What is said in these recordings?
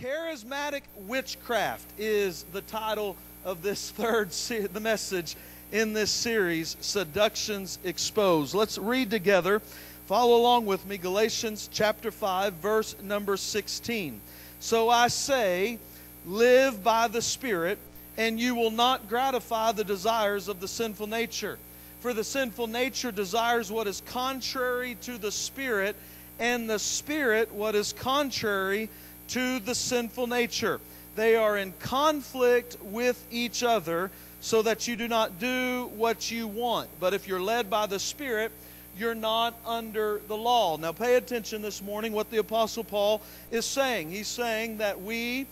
Charismatic Witchcraft is the title of this third se- the message in this series, Seductions Exposed. Let's read together. Follow along with me, Galatians chapter 5, verse number 16. So I say, live by the Spirit, and you will not gratify the desires of the sinful nature. For the sinful nature desires what is contrary to the Spirit, and the Spirit what is contrary to the sinful nature. They are in conflict with each other so that you do not do what you want. But if you're led by the Spirit, you're not under the law. Now, pay attention this morning what the Apostle Paul is saying. He's saying that we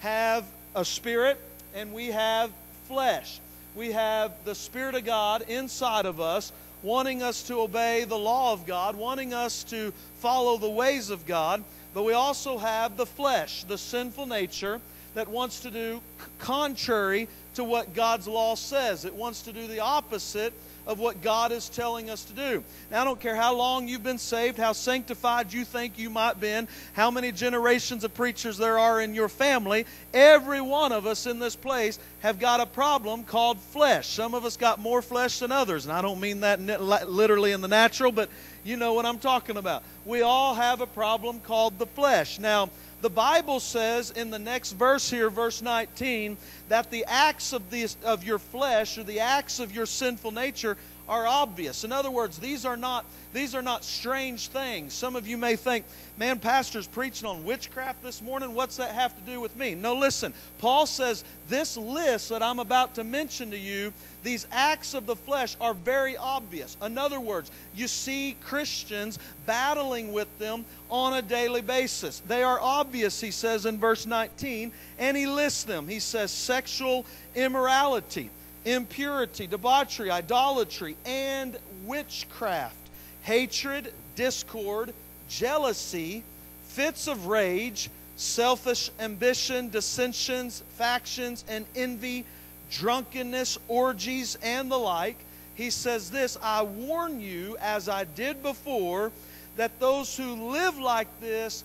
have a spirit and we have flesh. We have the Spirit of God inside of us, wanting us to obey the law of God, wanting us to follow the ways of God. But we also have the flesh, the sinful nature that wants to do contrary to what God's law says. It wants to do the opposite of what God is telling us to do. Now, I don't care how long you've been saved, how sanctified you think you might been, how many generations of preachers there are in your family. Every one of us in this place have got a problem called flesh. Some of us got more flesh than others, and I don't mean that literally in the natural, but you know what I'm talking about. We all have a problem called the flesh. Now, the Bible says in the next verse here, verse 19, that the acts of, the, of your flesh or the acts of your sinful nature are obvious. In other words, these are not these are not strange things. Some of you may think, man, pastor's preaching on witchcraft this morning. What's that have to do with me? No, listen. Paul says this list that I'm about to mention to you, these acts of the flesh are very obvious. In other words, you see Christians battling with them on a daily basis. They are obvious, he says in verse 19, and he lists them. He says sexual immorality, impurity, debauchery, idolatry, and witchcraft hatred, discord, jealousy, fits of rage, selfish ambition, dissensions, factions, and envy, drunkenness, orgies, and the like. He says this I warn you, as I did before, that those who live like this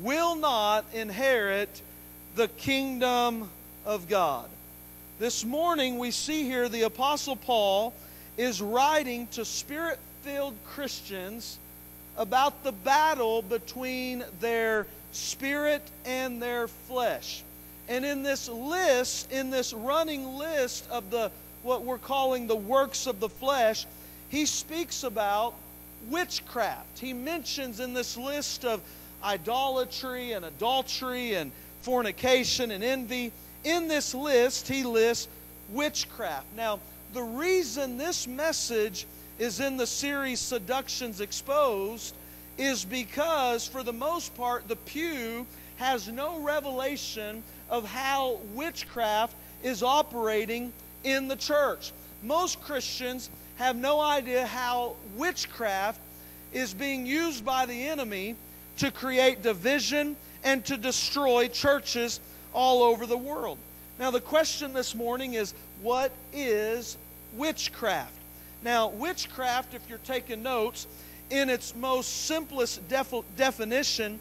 will not inherit the kingdom of God. This morning, we see here the Apostle Paul is writing to spirit filled Christians about the battle between their spirit and their flesh. And in this list, in this running list of the what we're calling the works of the flesh, he speaks about witchcraft. He mentions in this list of idolatry and adultery and fornication and envy, in this list, he lists witchcraft. Now, the reason this message is in the series Seductions Exposed is because, for the most part, the pew has no revelation of how witchcraft is operating in the church. Most Christians have no idea how witchcraft is being used by the enemy to create division and to destroy churches all over the world. Now, the question this morning is what is witchcraft? Now, witchcraft, if you're taking notes, in its most simplest def- definition,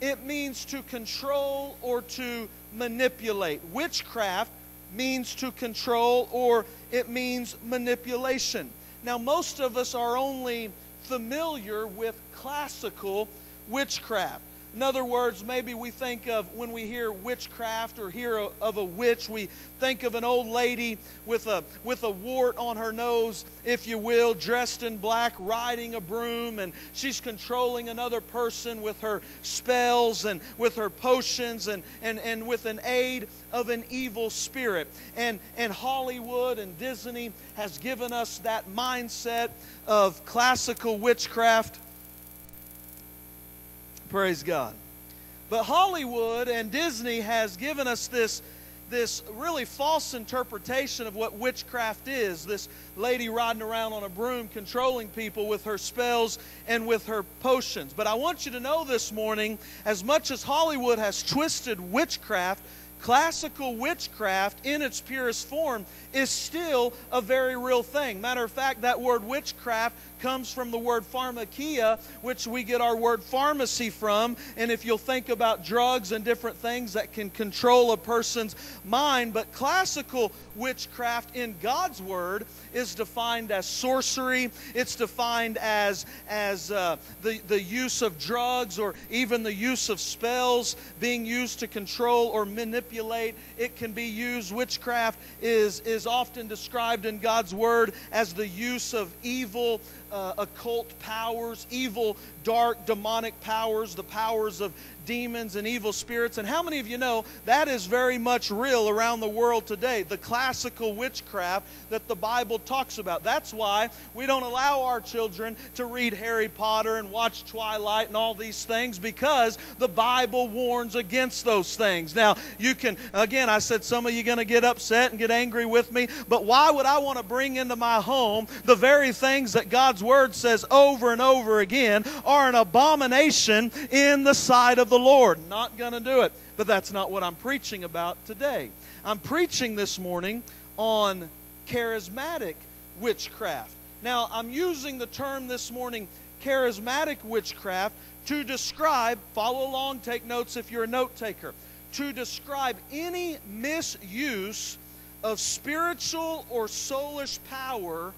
it means to control or to manipulate. Witchcraft means to control or it means manipulation. Now, most of us are only familiar with classical witchcraft. In other words, maybe we think of when we hear witchcraft or hear of a witch, we think of an old lady with a, with a wart on her nose, if you will, dressed in black, riding a broom, and she's controlling another person with her spells and with her potions and, and, and with an aid of an evil spirit. And, and Hollywood and Disney has given us that mindset of classical witchcraft Praise God. But Hollywood and Disney has given us this, this really false interpretation of what witchcraft is. This lady riding around on a broom controlling people with her spells and with her potions. But I want you to know this morning, as much as Hollywood has twisted witchcraft, classical witchcraft in its purest form is still a very real thing. Matter of fact, that word witchcraft comes from the word pharmakia, which we get our word pharmacy from. And if you'll think about drugs and different things that can control a person's mind, but classical witchcraft in God's word is defined as sorcery. It's defined as as uh, the the use of drugs or even the use of spells being used to control or manipulate. It can be used. Witchcraft is is often described in God's word as the use of evil uh, occult powers, evil, dark, demonic powers, the powers of demons and evil spirits. And how many of you know that is very much real around the world today? The classical witchcraft that the Bible talks about. That's why we don't allow our children to read Harry Potter and watch Twilight and all these things because the Bible warns against those things. Now, you can, again, I said some of you are going to get upset and get angry with me, but why would I want to bring into my home the very things that God's Word says over and over again are an abomination in the sight of the Lord. Not going to do it. But that's not what I'm preaching about today. I'm preaching this morning on charismatic witchcraft. Now, I'm using the term this morning, charismatic witchcraft, to describe, follow along, take notes if you're a note taker, to describe any misuse of spiritual or soulish power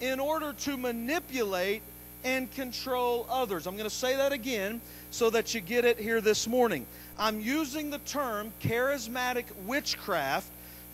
in order to manipulate and control others. I'm going to say that again so that you get it here this morning. I'm using the term charismatic witchcraft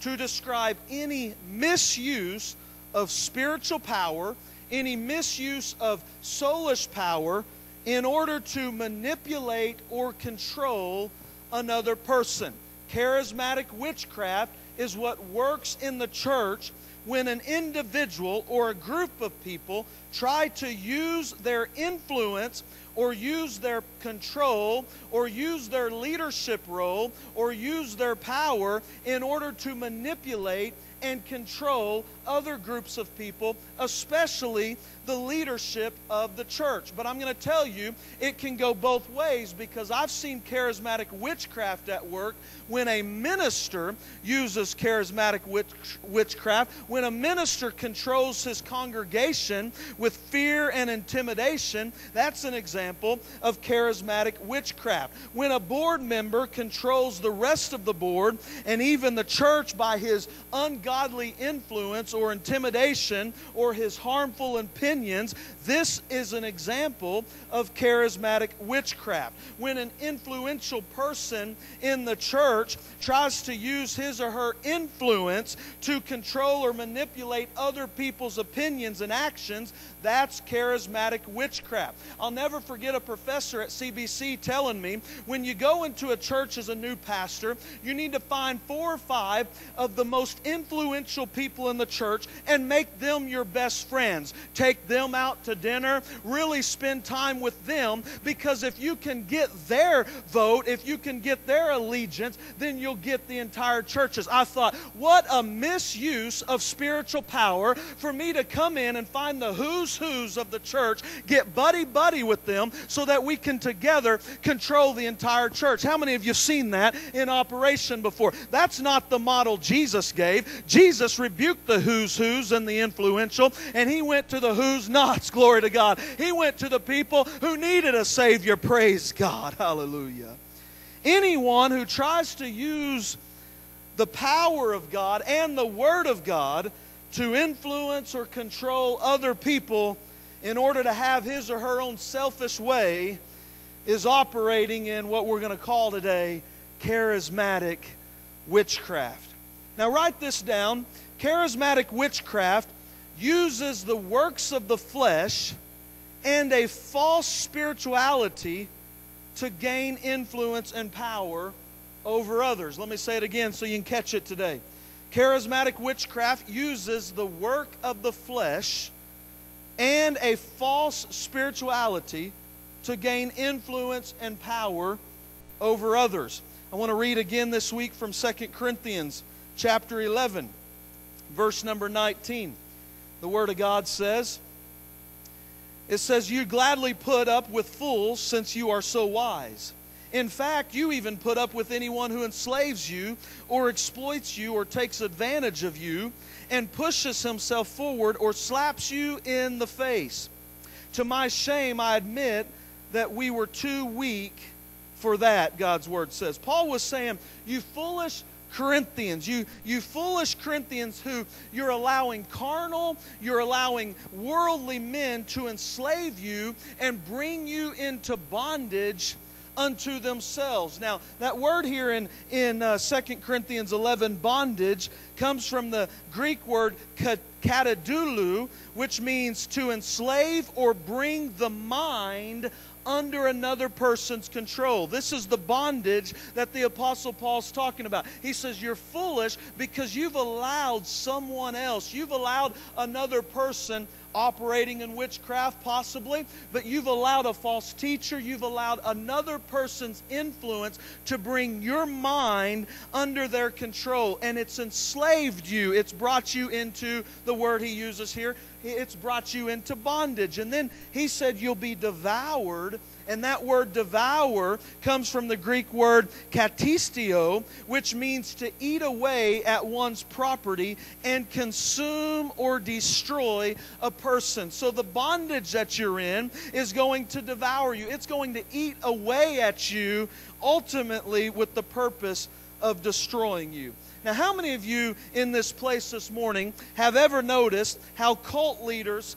to describe any misuse of spiritual power, any misuse of soulish power in order to manipulate or control another person. Charismatic witchcraft is what works in the church when an individual or a group of people try to use their influence or use their control or use their leadership role or use their power in order to manipulate and control other groups of people, especially the leadership of the church. But I'm going to tell you, it can go both ways because I've seen charismatic witchcraft at work when a minister uses charismatic witch, witchcraft, when a minister controls his congregation with fear and intimidation. That's an example of charismatic witchcraft. When a board member controls the rest of the board and even the church by his ungodly influence or intimidation or his harmful opinions. This is an example of charismatic witchcraft. When an influential person in the church tries to use his or her influence to control or manipulate other people's opinions and actions, that's charismatic witchcraft. I'll never forget a professor at CBC telling me when you go into a church as a new pastor, you need to find four or five of the most influential people in the church and make them your best friends. Take them out to dinner, really spend time with them because if you can get their vote, if you can get their allegiance, then you'll get the entire churches. I thought, what a misuse of spiritual power for me to come in and find the who's who's who's of the church, get buddy buddy with them so that we can together control the entire church. How many of you have seen that in operation before? That's not the model Jesus gave. Jesus rebuked the who's who's and the influential, and he went to the who's nots. Glory to God. He went to the people who needed a Savior. Praise God. Hallelujah. Anyone who tries to use the power of God and the Word of God to influence or control other people in order to have his or her own selfish way is operating in what we're going to call today charismatic witchcraft. Now, write this down. Charismatic witchcraft uses the works of the flesh and a false spirituality to gain influence and power over others. Let me say it again so you can catch it today. Charismatic witchcraft uses the work of the flesh and a false spirituality to gain influence and power over others. I want to read again this week from 2 Corinthians chapter 11, verse number 19. The Word of God says, It says, You gladly put up with fools since you are so wise. In fact, you even put up with anyone who enslaves you or exploits you or takes advantage of you and pushes himself forward or slaps you in the face. To my shame, I admit that we were too weak for that, God's word says. Paul was saying, You foolish Corinthians, you, you foolish Corinthians who you're allowing carnal, you're allowing worldly men to enslave you and bring you into bondage unto themselves. Now, that word here in, in uh, 2 Corinthians 11, bondage, comes from the Greek word katadulu, which means to enslave or bring the mind under another person's control. This is the bondage that the Apostle Paul's talking about. He says, You're foolish because you've allowed someone else, you've allowed another person operating in witchcraft, possibly, but you've allowed a false teacher, you've allowed another person's influence to bring your mind under their control, and it's enslaved you. It's brought you into the word he uses here, it's brought you into bondage. And then he said, You'll be devoured and that word devour comes from the Greek word katistio, which means to eat away at one's property and consume or destroy a person. So the bondage that you're in is going to devour you, it's going to eat away at you, ultimately with the purpose of destroying you. Now, how many of you in this place this morning have ever noticed how cult leaders,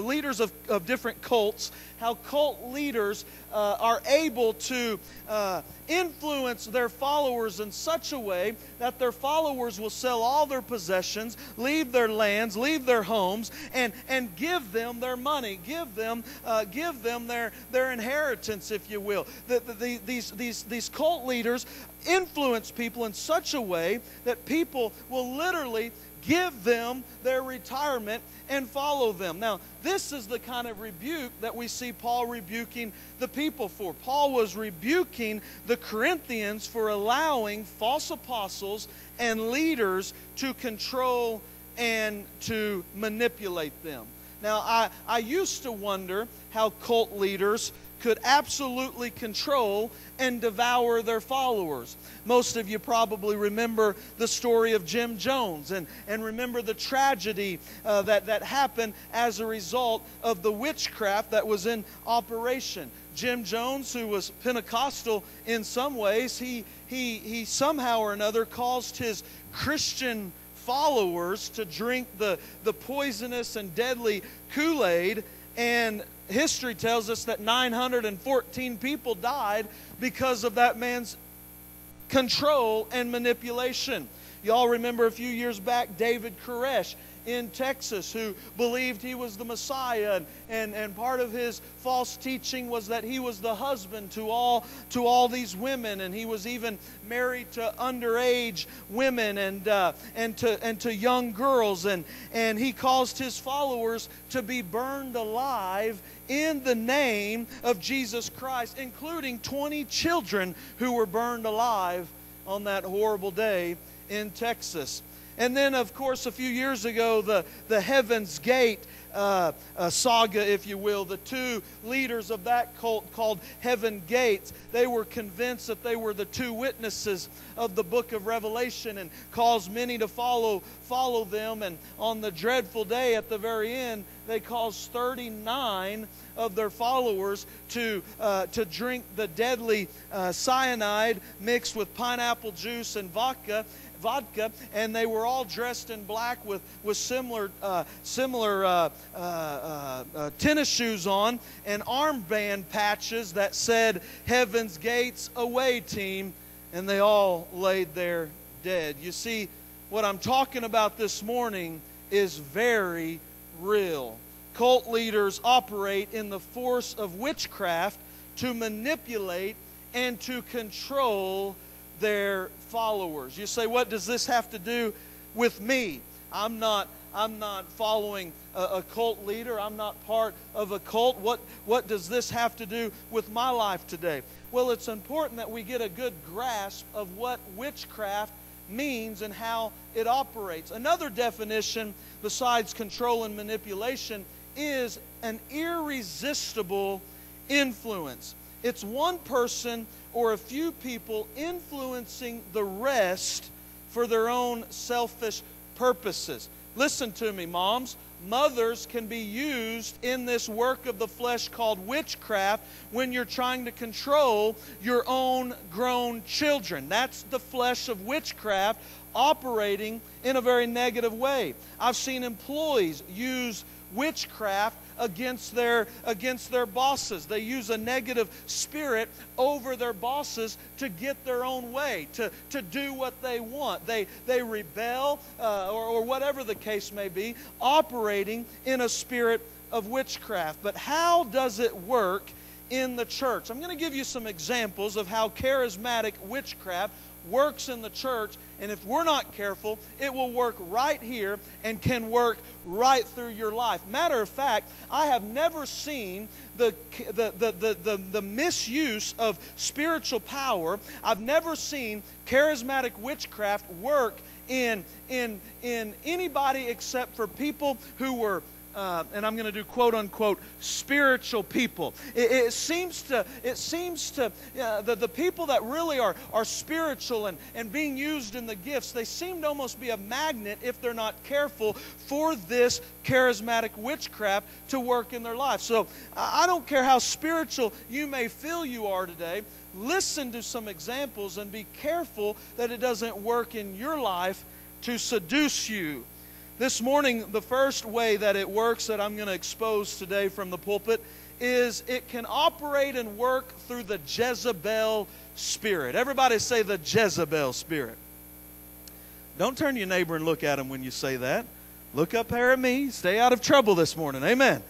leaders of, of different cults, how cult leaders uh, are able to uh, influence their followers in such a way that their followers will sell all their possessions, leave their lands, leave their homes, and, and give them their money, give them, uh, give them their, their inheritance, if you will. The, the, these, these, these cult leaders influence people in such a way that people will literally give them their retirement and follow them. Now, this is the kind of rebuke that we see Paul rebuking the people for. Paul was rebuking the Corinthians for allowing false apostles and leaders to control and to manipulate them. Now, I, I used to wonder how cult leaders could absolutely control and devour their followers. Most of you probably remember the story of Jim Jones and, and remember the tragedy uh, that, that happened as a result of the witchcraft that was in operation. Jim Jones, who was Pentecostal in some ways, he, he, he somehow or another caused his Christian followers to drink the, the poisonous and deadly Kool Aid and history tells us that 914 people died because of that man's control and manipulation. Y'all remember a few years back, David Koresh in Texas who believed he was the Messiah. And, and, and part of his false teaching was that he was the husband to all, to all these women. And he was even married to underage women and, uh, and, to, and to young girls. And, and he caused his followers to be burned alive in the name of Jesus Christ, including 20 children who were burned alive on that horrible day in Texas. And then, of course, a few years ago, the, the Heaven's Gate uh, uh, saga, if you will, the two leaders of that cult called Heaven Gates, they were convinced that they were the two witnesses of the book of Revelation and caused many to follow, follow them. And on the dreadful day at the very end, they caused 39 of their followers to, uh, to drink the deadly uh, cyanide mixed with pineapple juice and vodka vodka, and they were all dressed in black with, with similar, uh, similar uh, uh, uh, uh tennis shoes on and armband patches that said, Heaven's Gates Away Team, and they all laid there dead. You see, what I'm talking about this morning is very real. Cult leaders operate in the force of witchcraft to manipulate and to control their followers. You say, what does this have to do with me? I'm not I'm not following a, a, cult leader. I'm not part of a cult. What, what does this have to do with my life today? Well, it's important that we get a good grasp of what witchcraft means and how it operates. Another definition, besides control and manipulation, is an irresistible influence. It's one person or a few people influencing the rest for their own selfish purposes. Listen to me, moms. mothers can be used in this work of the flesh called witchcraft when you're trying to control your own grown children. That's the flesh of witchcraft operating in a very negative way. I've seen employees use witchcraft against their against their bosses. They use a negative spirit over their bosses to get their own way, to, to do what they want. They they rebel uh, or, or whatever the case may be, operating in a spirit of witchcraft. But how does it work in the church? I'm going to give you some examples of how charismatic witchcraft works in the church and if we're not careful, it will work right here and can work right through your life. Matter of fact, I have never seen the, the, the, the, the, the misuse of spiritual power. I've never seen charismatic witchcraft work in, in, in anybody except for people who were uh, and I'm going to do quote unquote spiritual people. It, it seems to, it seems to, uh, the, the people that really are, are spiritual and, and being used in the gifts, they seem to almost be a magnet if they're not careful for this charismatic witchcraft to work in their life. So I don't care how spiritual you may feel you are today. Listen to some examples and be careful that it doesn't work in your life to seduce you this morning, the first way that it works that I'm going to expose today from the pulpit is it can operate and work through the Jezebel spirit. Everybody say the Jezebel spirit. Don't turn your neighbor and look at him when you say that. Look up here at me. Stay out of trouble this morning. Amen.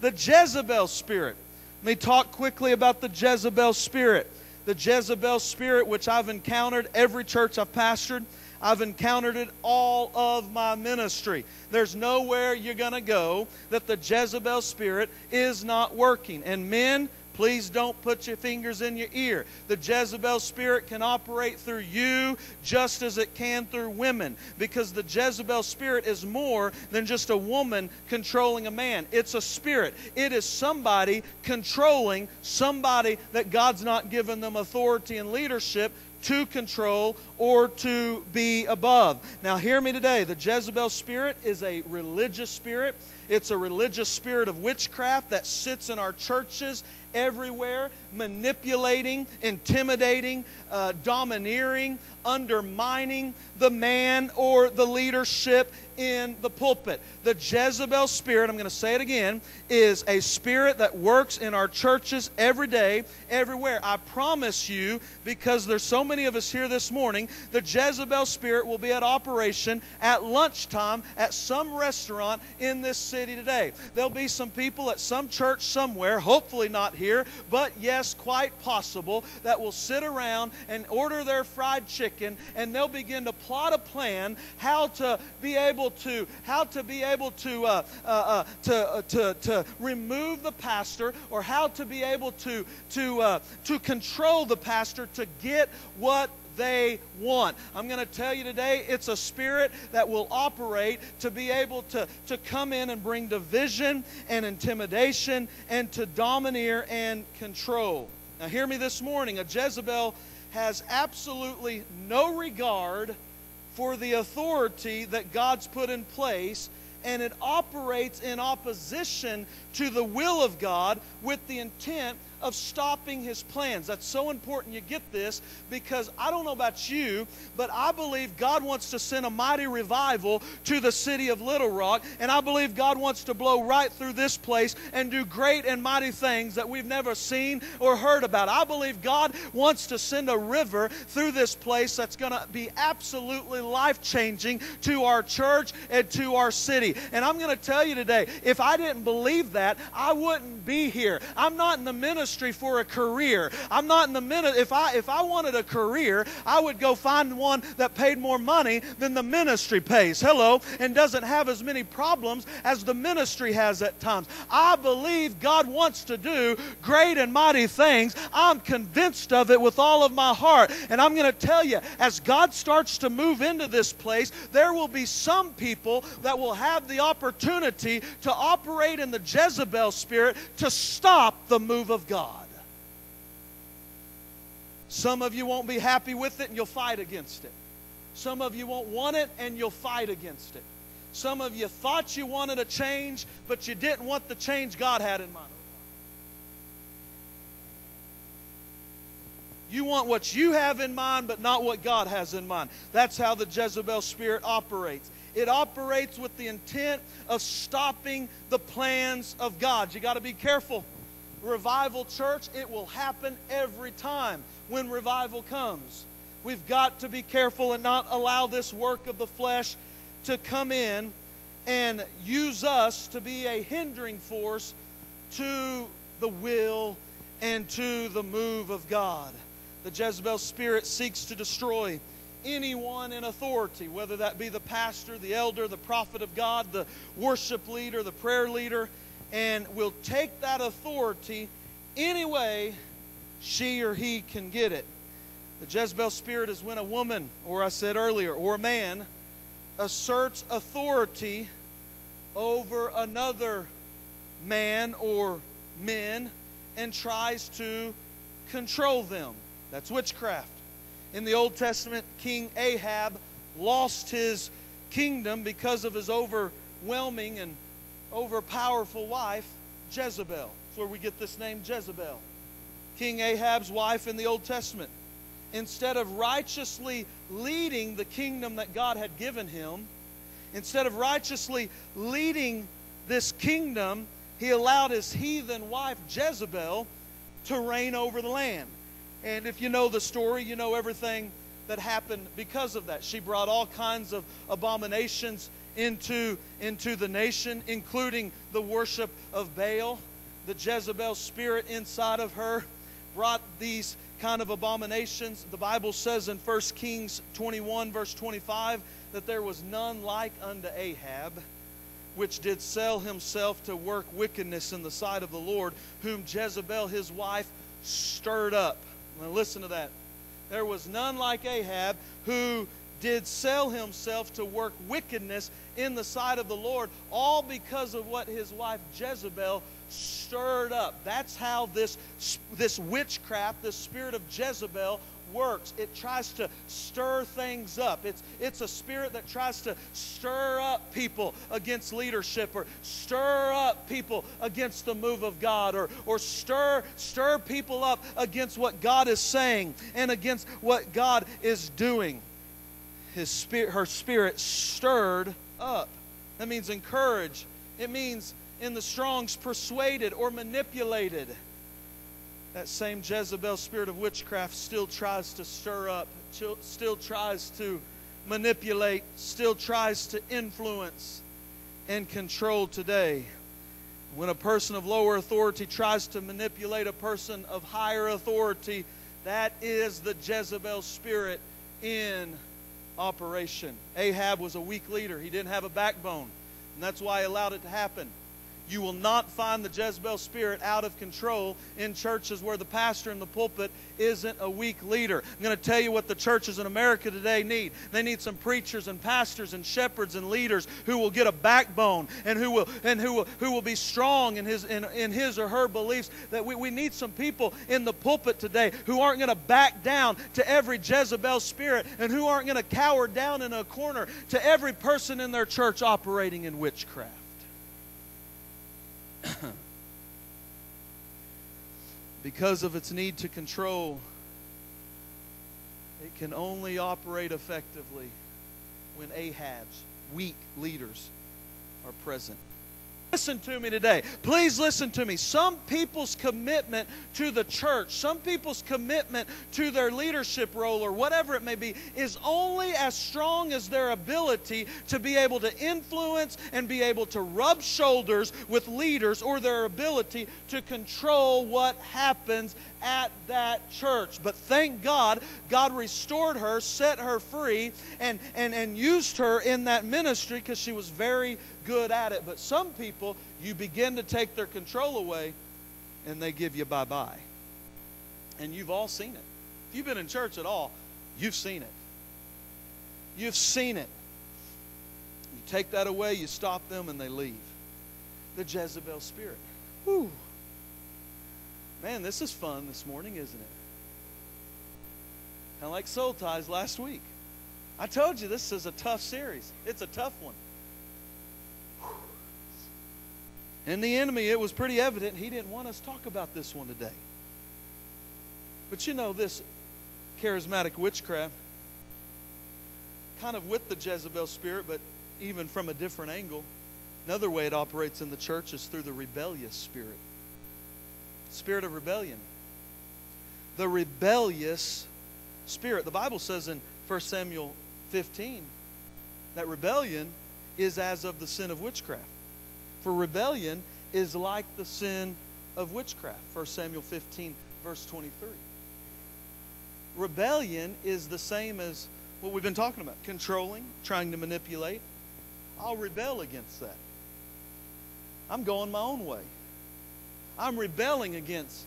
The Jezebel spirit. Let me talk quickly about the Jezebel spirit. The Jezebel spirit, which I've encountered every church I've pastored I've encountered it all of my ministry. There's nowhere you're going to go that the Jezebel spirit is not working. And men, Please don't put your fingers in your ear. The Jezebel spirit can operate through you just as it can through women because the Jezebel spirit is more than just a woman controlling a man. It's a spirit. It is somebody controlling somebody that God's not given them authority and leadership to control or to be above. Now, hear me today. The Jezebel spirit is a religious spirit, it's a religious spirit of witchcraft that sits in our churches everywhere, manipulating, intimidating, uh, domineering, undermining the man or the leadership in the pulpit. The Jezebel spirit, I'm going to say it again, is a spirit that works in our churches every day, everywhere. I promise you, because there's so many of us here this morning, the Jezebel spirit will be at operation at lunchtime at some restaurant in this city today. There'll be some people at some church somewhere, hopefully not here, but yes, quite possible, that will sit around and order their fried chicken and they'll begin to plot a plan how to be able to how to be able to uh, uh, uh, to, uh, to to remove the pastor or how to be able to to uh, to control the pastor to get what they want. I'm going to tell you today, it's a spirit that will operate to be able to, to come in and bring division and intimidation and to domineer and control. Now, hear me this morning. A Jezebel has absolutely no regard for the authority that God's put in place, and it operates in opposition to the will of God with the intent of stopping his plans. That's so important you get this because I don't know about you, but I believe God wants to send a mighty revival to the city of Little Rock, and I believe God wants to blow right through this place and do great and mighty things that we've never seen or heard about. I believe God wants to send a river through this place that's going to be absolutely life changing to our church and to our city. And I'm going to tell you today, if I didn't believe that, I wouldn't be here. I'm not in the ministry ministry for a career. I'm not in the minute if I if I wanted a career, I would go find one that paid more money than the ministry pays. Hello, and doesn't have as many problems as the ministry has at times. I believe God wants to do great and mighty things. I'm convinced of it with all of my heart. And I'm going to tell you, as God starts to move into this place, there will be some people that will have the opportunity to operate in the Jezebel spirit to stop the move of God. Some of you won't be happy with it and you'll fight against it. Some of you won't want it and you'll fight against it. Some of you thought you wanted a change, but you didn't want the change God had in mind. You want what you have in mind, but not what God has in mind. That's how the Jezebel spirit operates. It operates with the intent of stopping the plans of God. You got to be careful. Revival church, it will happen every time when revival comes. We've got to be careful and not allow this work of the flesh to come in and use us to be a hindering force to the will and to the move of God. The Jezebel spirit seeks to destroy anyone in authority, whether that be the pastor, the elder, the prophet of God, the worship leader, the prayer leader, and will take that authority any way she or he can get it. The Jezebel spirit is when a woman, or I said earlier, or a man asserts authority over another man or men and tries to control them. That's witchcraft. In the Old Testament, King Ahab lost his kingdom because of his overwhelming and overpowerful wife, Jezebel. That's where we get this name, Jezebel. King Ahab's wife in the Old Testament. Instead of righteously leading the kingdom that God had given him, instead of righteously leading this kingdom, he allowed his heathen wife, Jezebel, to reign over the land. And if you know the story, you know everything that happened because of that. She brought all kinds of abominations into, into the nation, including the worship of Baal. The Jezebel spirit inside of her brought these kind of abominations. The Bible says in 1 Kings 21, verse 25, that there was none like unto Ahab, which did sell himself to work wickedness in the sight of the Lord, whom Jezebel his wife stirred up. Now listen to that. There was none like Ahab who did sell himself to work wickedness in the sight of the Lord, all because of what his wife Jezebel stirred up. That's how this, this witchcraft, this spirit of Jezebel, works. It tries to stir things up. It's, it's a spirit that tries to stir up people against leadership or stir up people against the move of God or, or stir, stir people up against what God is saying and against what God is doing. His spirit, her spirit stirred up. That means encourage. It means in the Strong's persuaded or manipulated that same Jezebel spirit of witchcraft still tries to stir up, still tries to manipulate, still tries to influence and control today. When a person of lower authority tries to manipulate a person of higher authority, that is the Jezebel spirit in operation. Ahab was a weak leader, he didn't have a backbone, and that's why he allowed it to happen. You will not find the Jezebel spirit out of control in churches where the pastor in the pulpit isn't a weak leader. I'm going to tell you what the churches in America today need. They need some preachers and pastors and shepherds and leaders who will get a backbone and who will and who will, who will be strong in his in, in his or her beliefs. That we, we need some people in the pulpit today who aren't going to back down to every Jezebel spirit and who aren't going to cower down in a corner to every person in their church operating in witchcraft. because of its need to control, it can only operate effectively when Ahab's weak leaders are present. Listen to me today. Please listen to me. Some people's commitment to the church, some people's commitment to their leadership role or whatever it may be, is only as strong as their ability to be able to influence and be able to rub shoulders with leaders or their ability to control what happens at that church. But thank God, God restored her, set her free, and, and, and used her in that ministry because she was very good at it. But some people, you begin to take their control away and they give you bye bye. And you've all seen it. If you've been in church at all, you've seen it. You've seen it. You take that away, you stop them, and they leave. The Jezebel spirit. Whew. Man, this is fun this morning, isn't it? Kind of like Soul Ties last week. I told you this is a tough series. It's a tough one. And the enemy, it was pretty evident he didn't want us to talk about this one today. But you know, this charismatic witchcraft, kind of with the Jezebel spirit, but even from a different angle. Another way it operates in the church is through the rebellious spirit. Spirit of rebellion. The rebellious spirit. The Bible says in 1 Samuel 15 that rebellion is as of the sin of witchcraft. For rebellion is like the sin of witchcraft. 1 Samuel 15, verse 23. Rebellion is the same as what we've been talking about controlling, trying to manipulate. I'll rebel against that. I'm going my own way. I'm rebelling against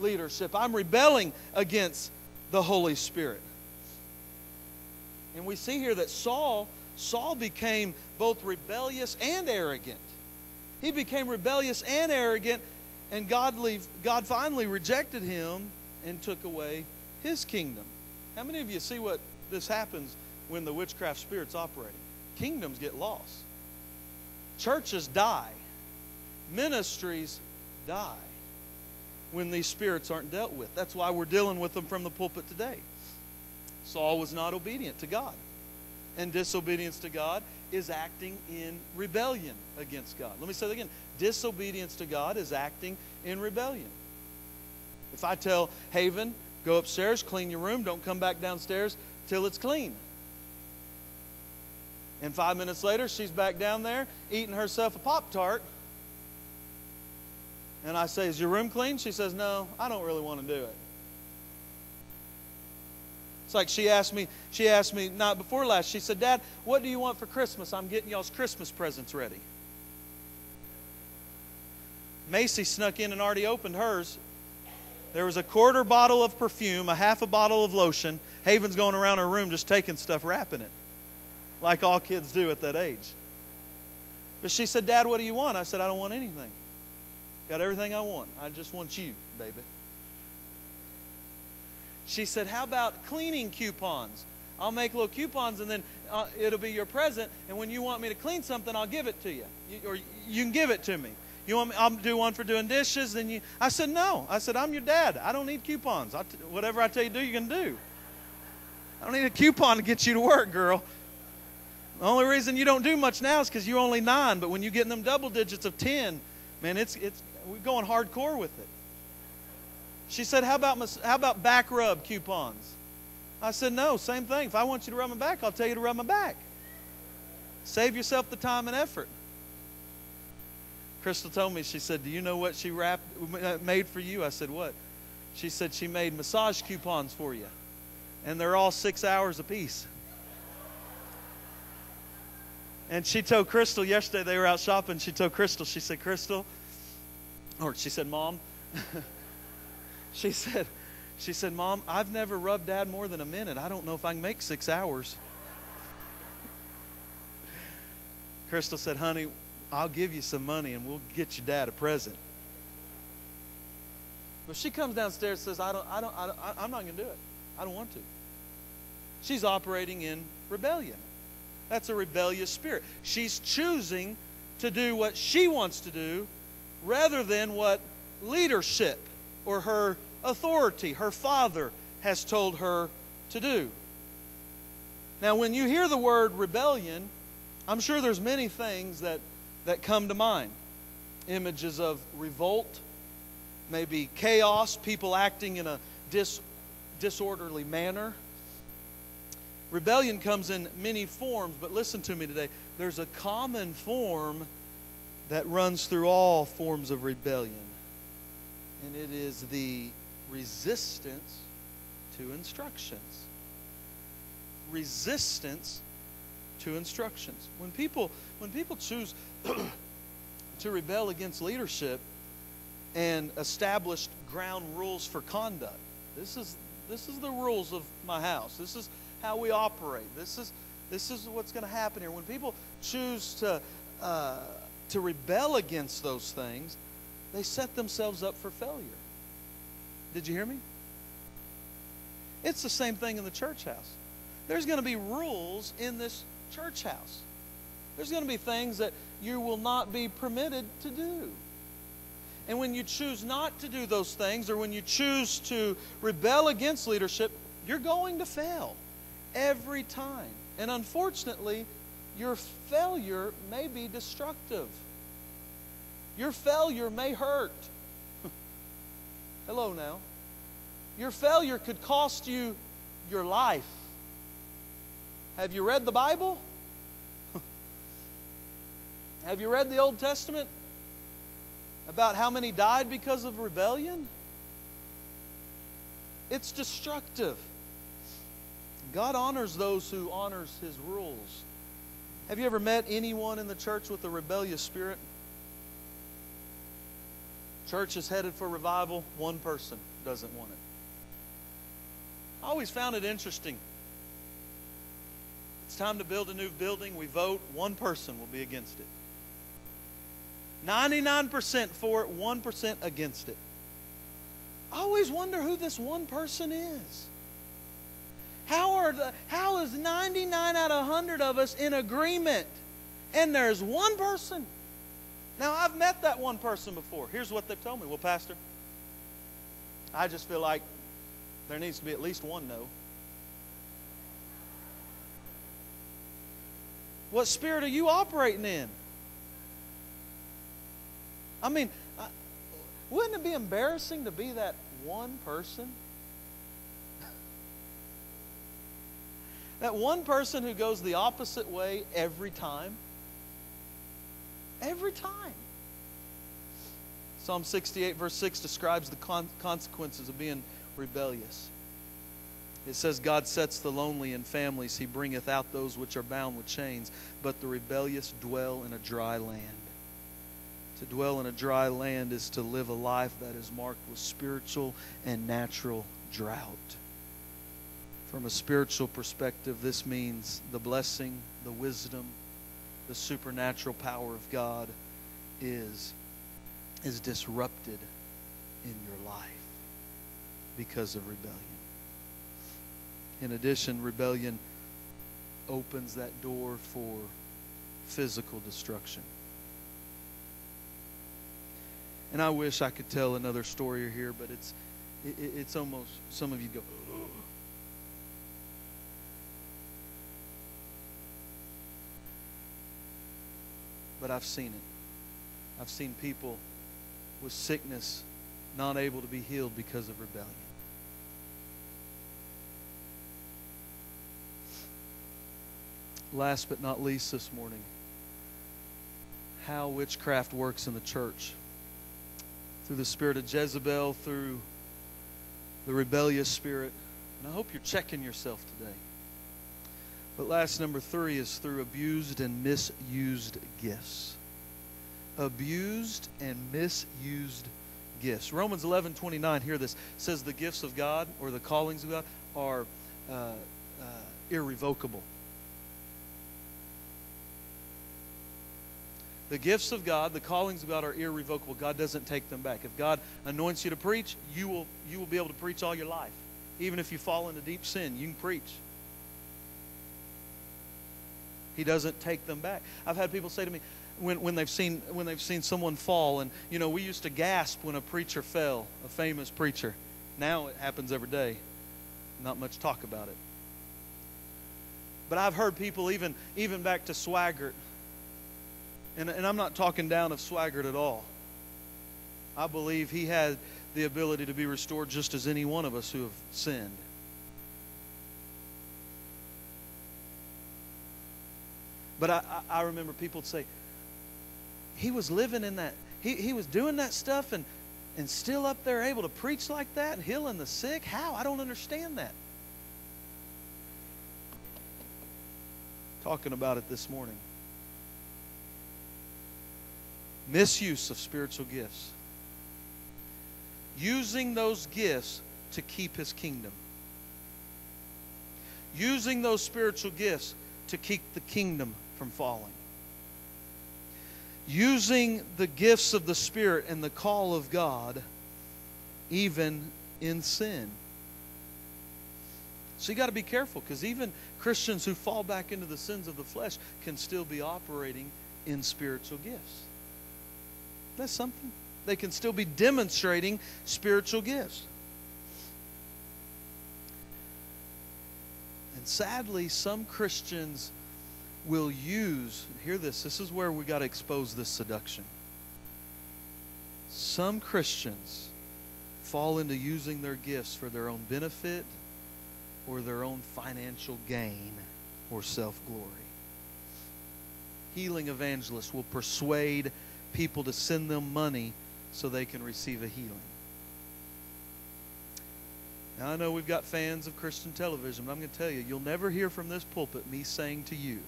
leadership. I'm rebelling against the Holy Spirit. And we see here that Saul, Saul became both rebellious and arrogant. He became rebellious and arrogant, and God, leave, God finally rejected him and took away his kingdom. How many of you see what this happens when the witchcraft spirit's operating? Kingdoms get lost. Churches die. Ministries die when these spirits aren't dealt with. That's why we're dealing with them from the pulpit today. Saul was not obedient to God. And disobedience to God is acting in rebellion against God. Let me say that again. Disobedience to God is acting in rebellion. If I tell Haven, go upstairs, clean your room, don't come back downstairs till it's clean. And five minutes later, she's back down there eating herself a Pop Tart. And I say, Is your room clean? She says, No, I don't really want to do it. It's like she asked me, she asked me not before last, she said, Dad, what do you want for Christmas? I'm getting y'all's Christmas presents ready. Macy snuck in and already opened hers. There was a quarter bottle of perfume, a half a bottle of lotion. Haven's going around her room just taking stuff, wrapping it, like all kids do at that age. But she said, Dad, what do you want? I said, I don't want anything. Got everything I want. I just want you, baby. She said, How about cleaning coupons? I'll make little coupons and then uh, it'll be your present. And when you want me to clean something, I'll give it to you. you or you can give it to me. You want me, I'll do one for doing dishes. Then you, I said, no. I said, I'm your dad. I don't need coupons. whatever I tell you to do, you can do. I don't need a coupon to get you to work, girl. The only reason you don't do much now is because you're only nine. But when you get in them double digits of ten, man, it's it's we're going hardcore with it. She said, how about, how about back rub coupons? I said, no, same thing. If I want you to rub my back, I'll tell you to rub my back. Save yourself the time and effort. Crystal told me, she said, do you know what she wrapped, uh, made for you? I said, what? She said she made massage coupons for you. And they're all six hours apiece. And she told Crystal yesterday, they were out shopping. She told Crystal, she said, Crystal, or she said, Mom, she said, she said, Mom, I've never rubbed dad more than a minute. I don't know if I can make six hours. Crystal said, Honey, I'll give you some money and we'll get your dad a present. But she comes downstairs and says, I don't, I don't, I don't I'm not going to do it. I don't want to. She's operating in rebellion. That's a rebellious spirit. She's choosing to do what she wants to do rather than what leadership or her authority, her father, has told her to do. Now, when you hear the word rebellion, I'm sure there's many things that, that come to mind. Images of revolt, maybe chaos, people acting in a dis, disorderly manner. Rebellion comes in many forms, but listen to me today. There's a common form that runs through all forms of rebellion. And it is the resistance to instructions. Resistance to instructions. When people when people choose to rebel against leadership and established ground rules for conduct. This is this is the rules of my house. This is how we operate. This is this is what's going to happen here. When people choose to uh, to rebel against those things, they set themselves up for failure. Did you hear me? It's the same thing in the church house. There's going to be rules in this church house. There's going to be things that you will not be permitted to do. And when you choose not to do those things, or when you choose to rebel against leadership, you're going to fail every time. And unfortunately, your failure may be destructive. Your failure may hurt. Hello now. Your failure could cost you your life. Have you read the Bible? Have you read the Old Testament about how many died because of rebellion? It's destructive. God honors those who honors his rules. Have you ever met anyone in the church with a rebellious spirit? Church is headed for revival, one person doesn't want it. I always found it interesting. It's time to build a new building. We vote. One person will be against it. 99% for it, 1% against it. I always wonder who this one person is. How, are the, how is 99 out of 100 of us in agreement? And there's one person. Now, I've met that one person before. Here's what they've told me. Well, Pastor, I just feel like there needs to be at least one no. What spirit are you operating in? I mean, wouldn't it be embarrassing to be that one person? That one person who goes the opposite way every time? Every time. Psalm 68, verse 6 describes the con- consequences of being rebellious. It says, God sets the lonely in families, He bringeth out those which are bound with chains, but the rebellious dwell in a dry land. To dwell in a dry land is to live a life that is marked with spiritual and natural drought. From a spiritual perspective, this means the blessing, the wisdom, the supernatural power of God is, is disrupted in your life because of rebellion. In addition, rebellion opens that door for physical destruction. And I wish I could tell another story here, but it's it, it's almost some of you go. But I've seen it. I've seen people with sickness not able to be healed because of rebellion. Last but not least this morning, how witchcraft works in the church. Through the spirit of Jezebel, through the rebellious spirit. And I hope you're checking yourself today. But last, number three, is through abused and misused gifts. Abused and misused gifts. Romans 11 29, hear this, says the gifts of God or the callings of God are uh, uh, irrevocable. The gifts of God, the callings of God are irrevocable. God doesn't take them back. If God anoints you to preach, you will, you will be able to preach all your life. Even if you fall into deep sin, you can preach. He doesn't take them back. I've had people say to me when, when, they've seen, when they've seen someone fall, and, you know, we used to gasp when a preacher fell, a famous preacher. Now it happens every day. Not much talk about it. But I've heard people, even, even back to Swaggart, and, and I'm not talking down of Swaggart at all. I believe he had the ability to be restored just as any one of us who have sinned. But I, I, remember people say, he was living in that, he, he was doing that stuff and, and still up there able to preach like that and healing the sick? How? I don't understand that. Talking about it this morning. Misuse of spiritual gifts. Using those gifts to keep his kingdom. Using those spiritual gifts to keep the kingdom from falling. Using the gifts of the Spirit and the call of God, even in sin. So you got to be careful because even Christians who fall back into the sins of the flesh can still be operating in spiritual gifts. That's something. They can still be demonstrating spiritual gifts. And sadly, some Christians will use, hear this, this is where we got to expose this seduction. Some Christians fall into using their gifts for their own benefit or their own financial gain or self glory. Healing evangelists will persuade people to send them money so they can receive a healing. Now, I know we've got fans of Christian television, but I'm going to tell you, you'll never hear from this pulpit me saying to you,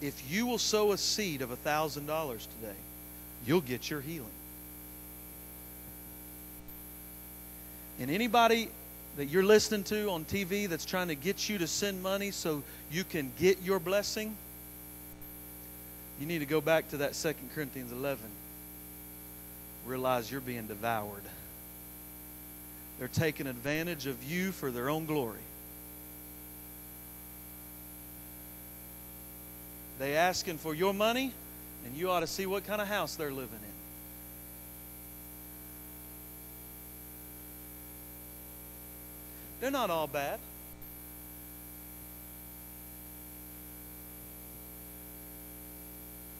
if you will sow a seed of $1,000 today, you'll get your healing. And anybody that you're listening to on TV that's trying to get you to send money so you can get your blessing, you need to go back to that 2 Corinthians 11. Realize you're being devoured. They're taking advantage of you for their own glory. They asking for your money, and you ought to see what kind of house they're living in. They're not all bad.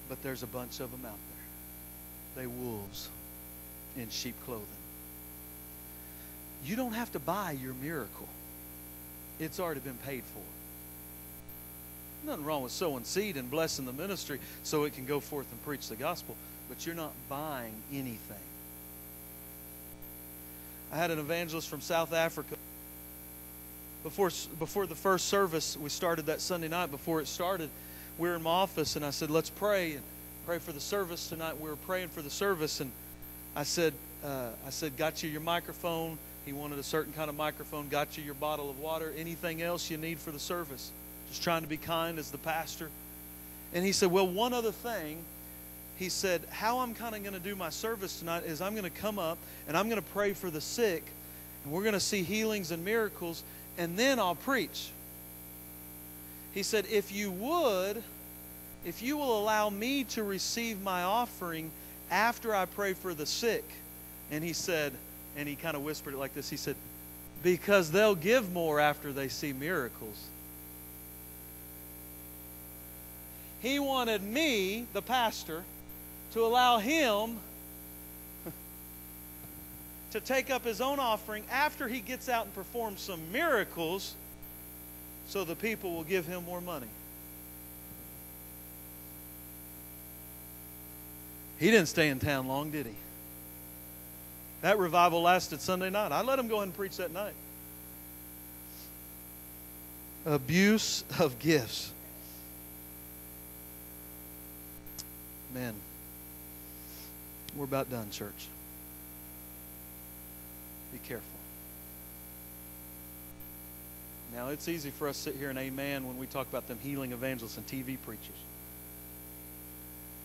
But there's a bunch of them out there. They wolves in sheep clothing. You don't have to buy your miracle. It's already been paid for. Nothing wrong with sowing seed and blessing the ministry so it can go forth and preach the gospel, but you're not buying anything. I had an evangelist from South Africa. Before, before the first service, we started that Sunday night. Before it started, we were in my office, and I said, Let's pray and pray for the service tonight. We were praying for the service, and I said, uh, I said, Got you your microphone. He wanted a certain kind of microphone. Got you your bottle of water. Anything else you need for the service? Just trying to be kind as the pastor. And he said, Well, one other thing. He said, How I'm kind of going to do my service tonight is I'm going to come up and I'm going to pray for the sick, and we're going to see healings and miracles, and then I'll preach. He said, If you would, if you will allow me to receive my offering after I pray for the sick, and he said, and he kind of whispered it like this he said, Because they'll give more after they see miracles. He wanted me, the pastor, to allow him to take up his own offering after he gets out and performs some miracles so the people will give him more money. He didn't stay in town long, did he? That revival lasted Sunday night. I let him go ahead and preach that night. Abuse of gifts. Man, we're about done, church. Be careful. Now, it's easy for us to sit here and amen when we talk about them healing evangelists and TV preachers.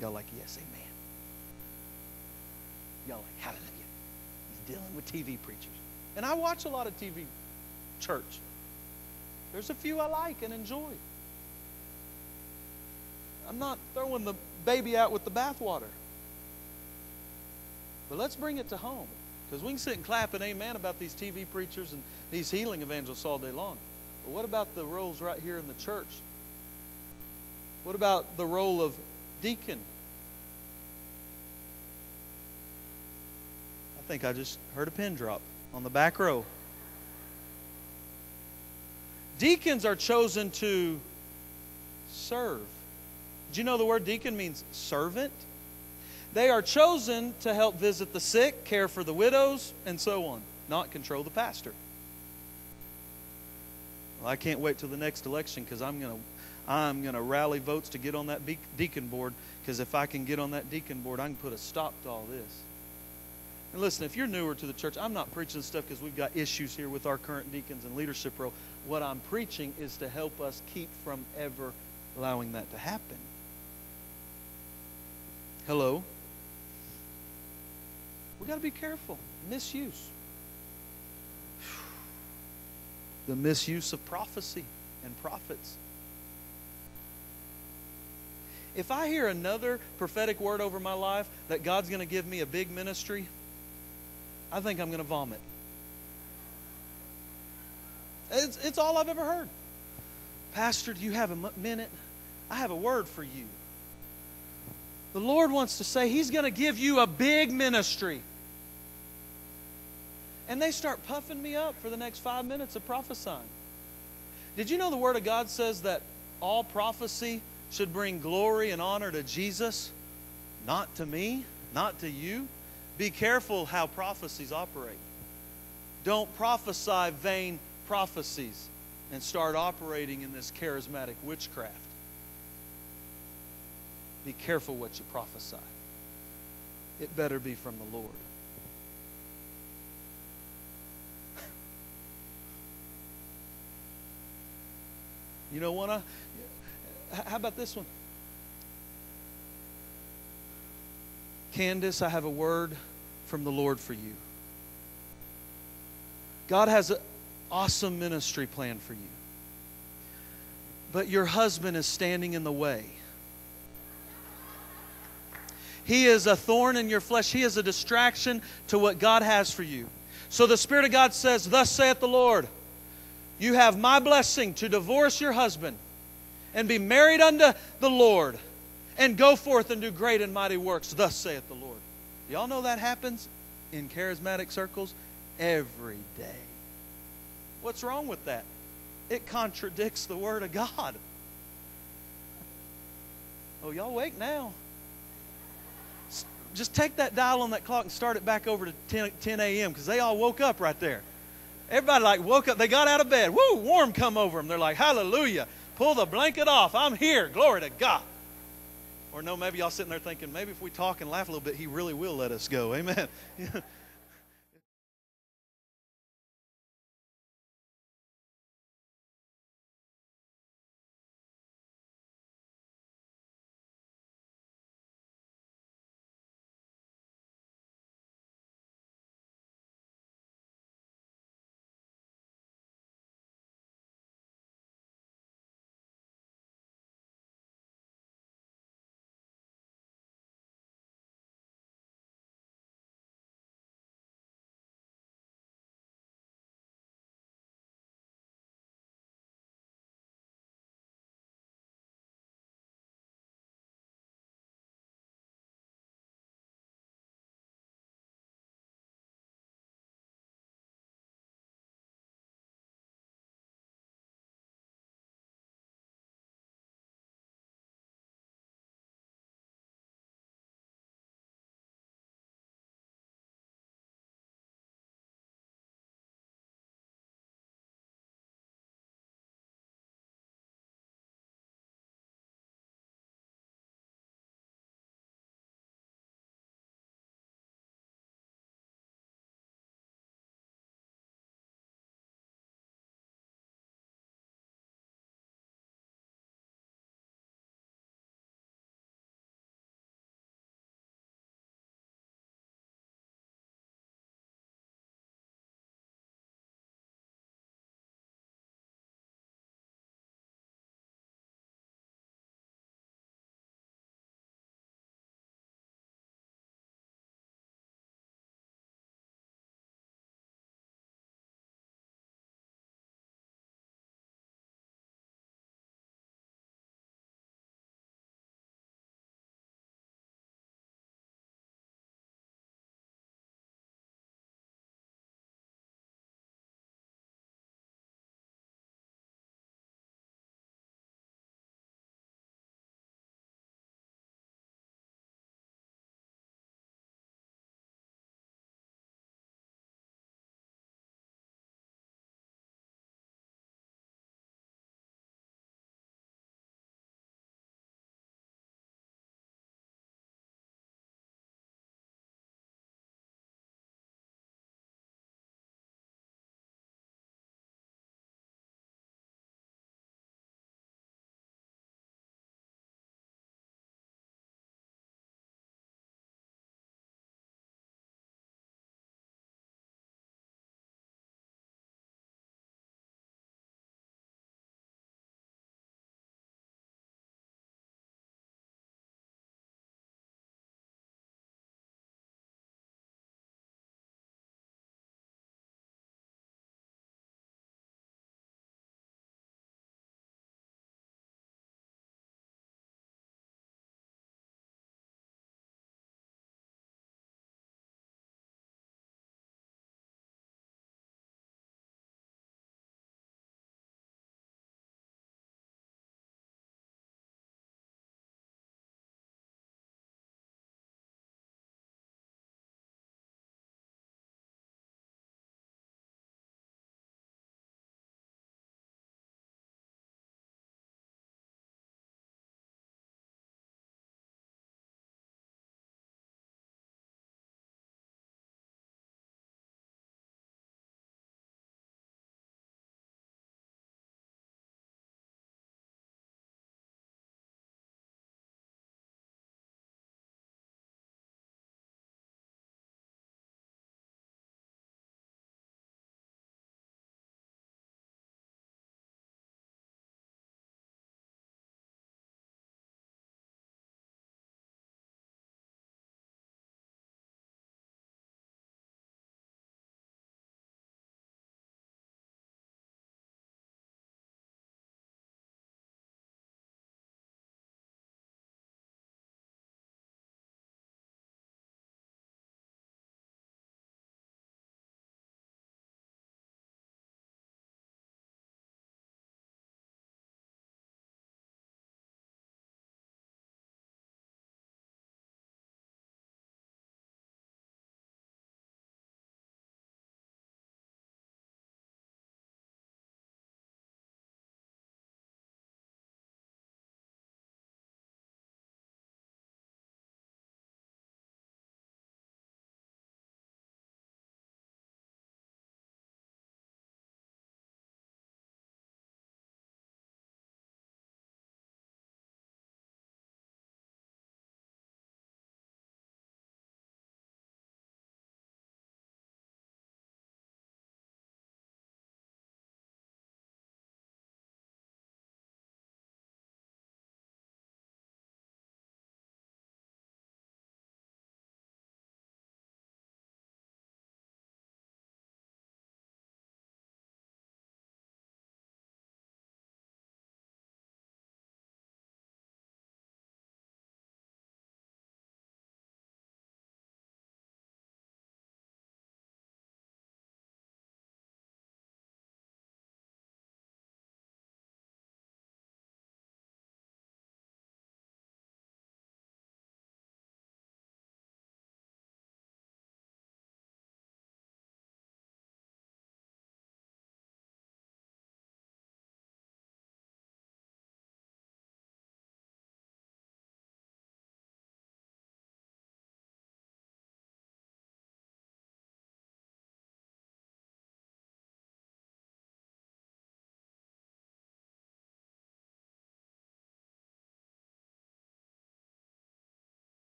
Y'all like, yes, amen. Y'all like, hallelujah. He's dealing with TV preachers. And I watch a lot of TV church. There's a few I like and enjoy. I'm not throwing the baby out with the bathwater. But let's bring it to home. Because we can sit and clap and amen about these TV preachers and these healing evangelists all day long. But what about the roles right here in the church? What about the role of deacon? I think I just heard a pin drop on the back row. Deacons are chosen to serve. You know the word deacon means servant? They are chosen to help visit the sick, care for the widows, and so on, not control the pastor. Well, I can't wait till the next election because I'm going to I'm going to rally votes to get on that deacon board because if I can get on that deacon board, I can put a stop to all this. And listen, if you're newer to the church, I'm not preaching stuff because we've got issues here with our current deacons and leadership role. What I'm preaching is to help us keep from ever allowing that to happen. Hello? we got to be careful. Misuse. The misuse of prophecy and prophets. if I hear another prophetic word over my life that God's going to give me a big ministry, I think I'm going to vomit. It's, it's all I've ever heard. Pastor, do you have a minute? I have a word for you. The Lord wants to say He's going to give you a big ministry. And they start puffing me up for the next five minutes of prophesying. Did you know the Word of God says that all prophecy should bring glory and honor to Jesus, not to me, not to you? Be careful how prophecies operate. Don't prophesy vain prophecies and start operating in this charismatic witchcraft. Be careful what you prophesy. It better be from the Lord. You know what? I, how about this one? Candace, I have a word from the Lord for you. God has an awesome ministry plan for you. But your husband is standing in the way. He is a thorn in your flesh. He is a distraction to what God has for you. So the Spirit of God says, Thus saith the Lord, you have my blessing to divorce your husband and be married unto the Lord and go forth and do great and mighty works. Thus saith the Lord. Y'all know that happens in charismatic circles every day. What's wrong with that? It contradicts the Word of God. Oh, y'all wake now. Just take that dial on that clock and start it back over to 10, 10 a.m. because they all woke up right there. Everybody like woke up. They got out of bed. Woo, warm come over them. They're like, hallelujah. Pull the blanket off. I'm here. Glory to God. Or no, maybe y'all sitting there thinking, maybe if we talk and laugh a little bit, he really will let us go. Amen.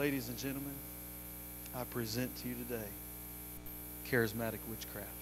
Ladies and gentlemen, I present to you today charismatic witchcraft.